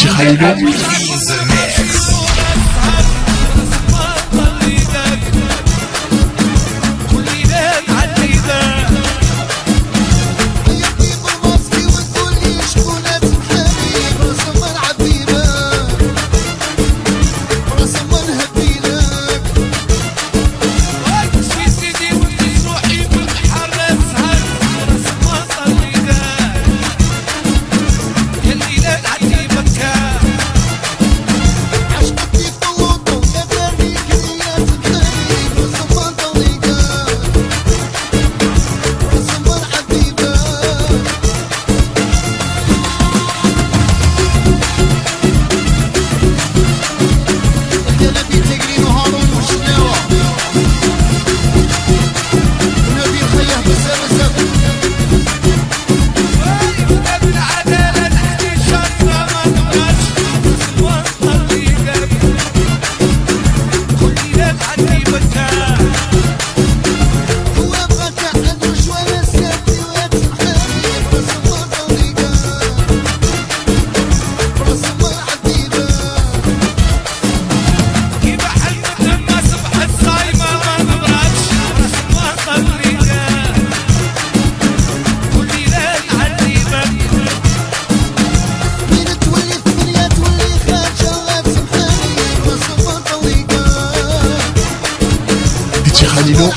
这还有点儿意思没 Bah dis donc.